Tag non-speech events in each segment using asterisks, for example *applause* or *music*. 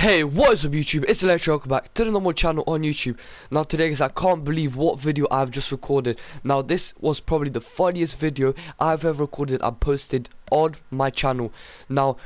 Hey, what is up YouTube? It's Electro, welcome back to the normal channel on YouTube. Now today guys, I can't believe what video I've just recorded. Now this was probably the funniest video I've ever recorded and posted on my channel. Now,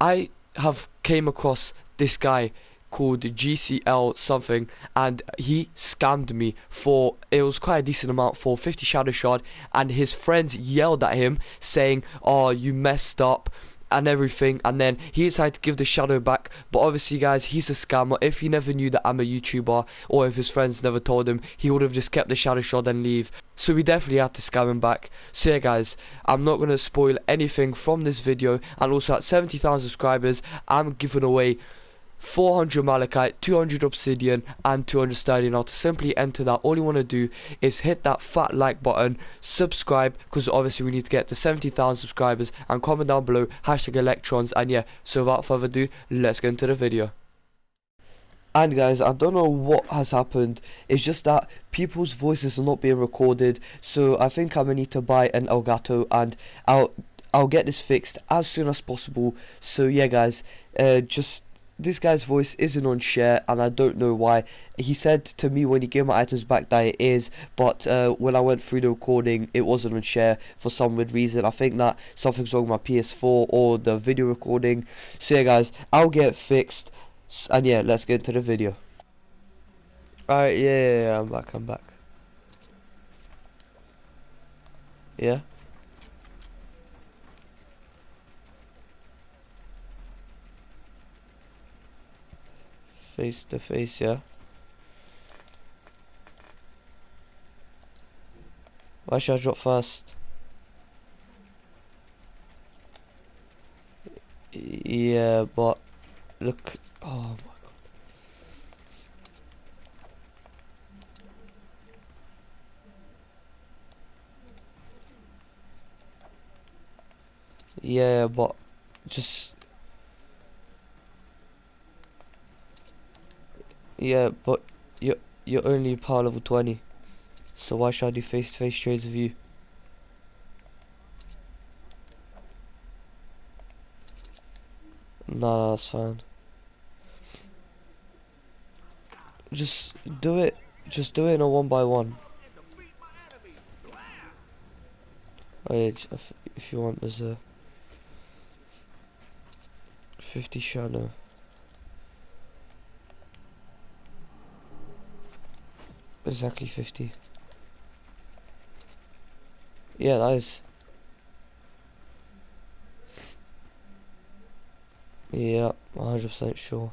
I have came across this guy called GCL something and he scammed me for it was quite a decent amount for 50 shadow shard and his friends yelled at him saying oh you messed up and everything and then he decided to give the shadow back. But obviously guys he's a scammer. If he never knew that I'm a YouTuber or if his friends never told him he would have just kept the shadow shard and leave. So we definitely had to scam him back. So yeah guys I'm not going to spoil anything from this video. And also at 70,000 subscribers I'm giving away 400 malachite 200 obsidian and 200 sterling now to simply enter that. All you want to do is hit that fat like button subscribe because obviously we need to get to 70,000 subscribers and comment down below hashtag electrons. And yeah so without further ado let's get into the video. And guys i don't know what has happened. It's just that people's voices are not being recorded. So i think i'm gonna need to buy an elgato and i'll i'll get this fixed as soon as possible. So yeah guys uh, just this guy's voice isn't on share and I don't know why. He said to me when he gave my items back that it is, but uh, when I went through the recording it wasn't on share for some weird reason. I think that something's wrong with my PS4 or the video recording. So yeah guys, I'll get fixed and yeah, let's get into the video. Alright, yeah, yeah, yeah, I'm back, I'm back. Yeah? Face to face, yeah? Why should I drop first? Yeah, but look, oh my god. Yeah, but just Yeah, but you're, you're only power level 20. So why should I do face-to-face -face trades with you? Nah, that's fine. Just do it. Just do it in a one by one. Oh yeah, if, you want, there's a 50 shadow. Exactly 50. Yeah, that is. Yeah, 100% sure.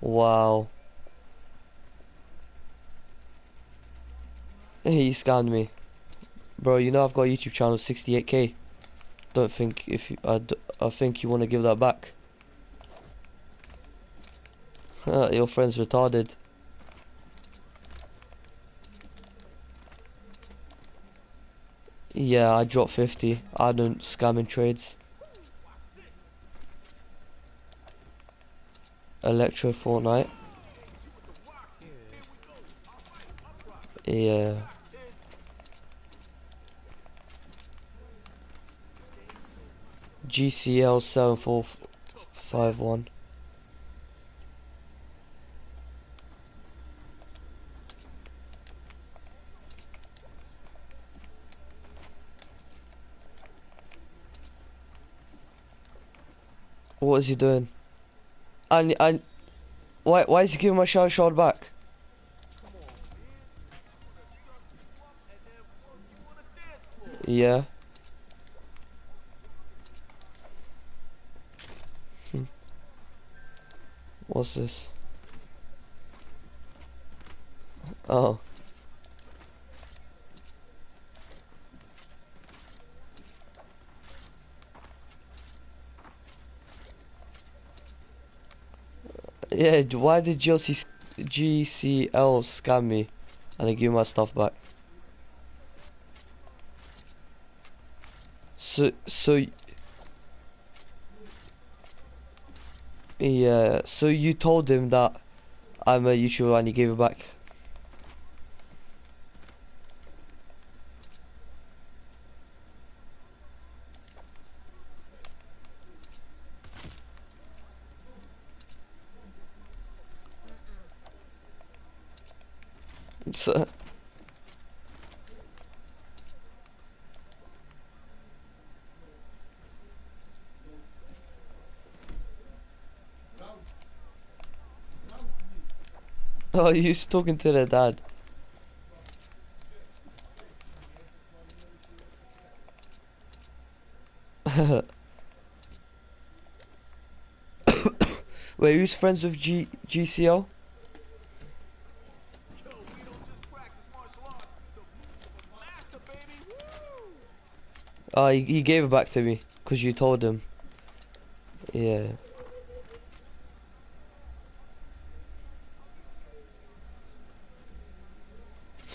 Wow. *laughs* He scammed me. Bro, you know I've got a YouTube channel 68k. Don't think if you, I, I think you want to give that back. Ah, your friend's retarded. Yeah, I dropped 50. I don't scam in trades. Electro Fortnite. Yeah. GCL 7451. What is he doing? And and why why is he giving my shard back? Yeah. Hmm. What's this? Oh. Yeah, why did GLC, GCL scam me and give my stuff back? So, so... Yeah, so you told him that I'm a YouTuber and he gave it back? So, oh, *laughs* he's talking to their dad. *laughs* Wait, who's friends with G GCL? Oh, he, he gave it back to me because you told him. Yeah.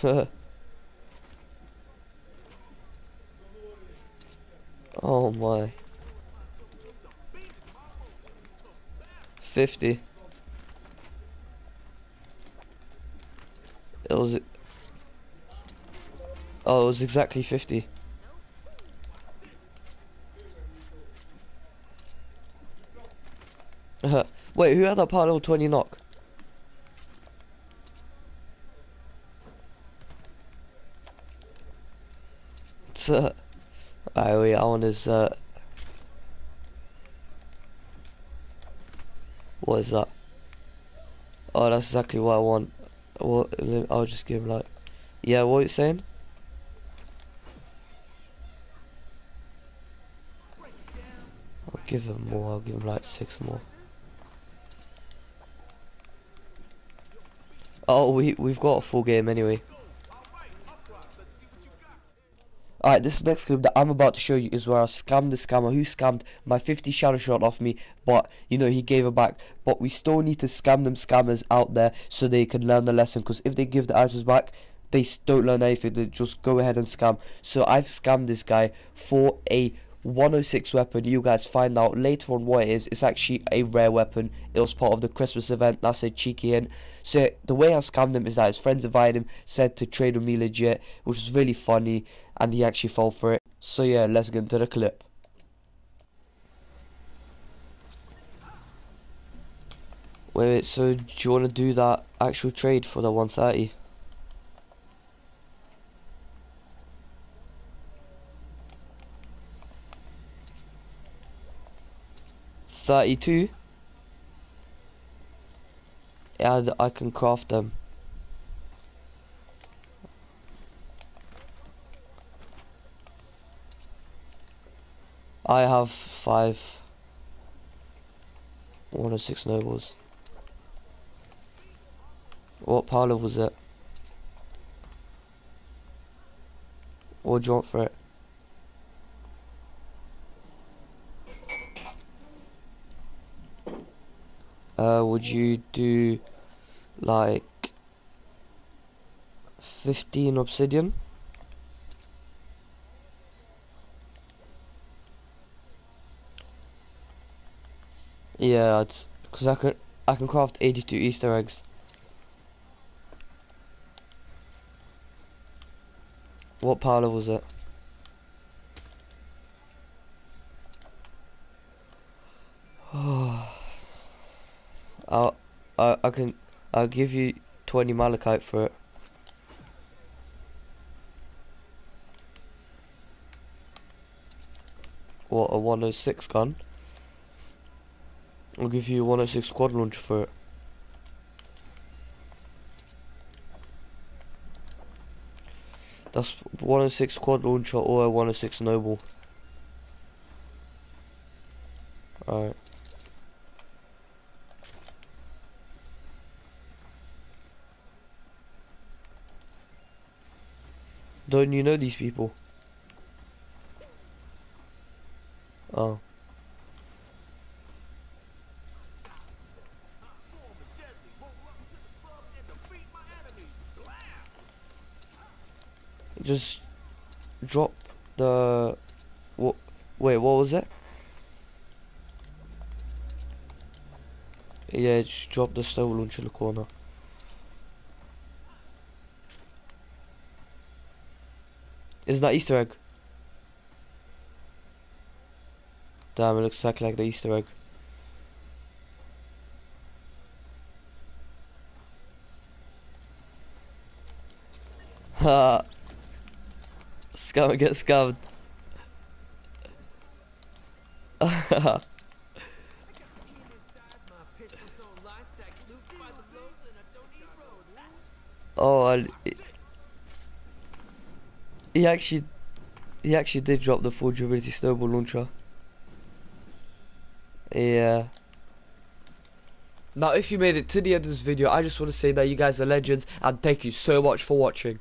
*laughs* oh my. 50. It was... Oh, it was exactly 50. Wait, who had that part 20 knock? It's, uh... Wait, I want his, uh... What is that? Oh, that's exactly what I want. What? I'll just give him like... Yeah, what are you saying? I'll give him more, I'll give him like six more. Oh, we, we've got a full game anyway. Alright, this next clip that I'm about to show you is where I scammed the scammer who scammed my 50 shadow shard off me, but, you know, he gave it back. But we still need to scam them scammers out there so they can learn the lesson, because if they give the items back, they don't learn anything, they just go ahead and scam. So I've scammed this guy for a 106 weapon. You guys find out later on what it is. It's actually a rare weapon. It was part of the christmas event. That's a cheeky hint. So the way i scammed him is that his friends invited him said to trade with me legit which was really funny and he actually fell for it. So yeah let's get into the clip. Wait wait so do you want to do that actual trade for the 130 32 yeah I can craft them. I have five. One of six nobles. What power was it? What do you want for it uh, would you do like 15 obsidian? Yeah because I can I can craft 82 easter eggs. What power was it oh I'll, I, can, I'll give you 20 malachite for it. What, a 106 gun? I'll give you a 106 quad launcher for it. That's 106 quad launcher or a 106 noble. Alright. Don't you know these people? Oh. Just drop the what wait what was it? Yeah, just drop the stove launcher in the corner. Is that Easter egg? Damn, it looks exactly like the Easter egg. Ha. Scam get scammed. *laughs* oh, he, he actually, he actually did drop the full durability snowball launcher. Yeah. Now, if you made it to the end of this video, I just want to say that you guys are legends, and thank you so much for watching.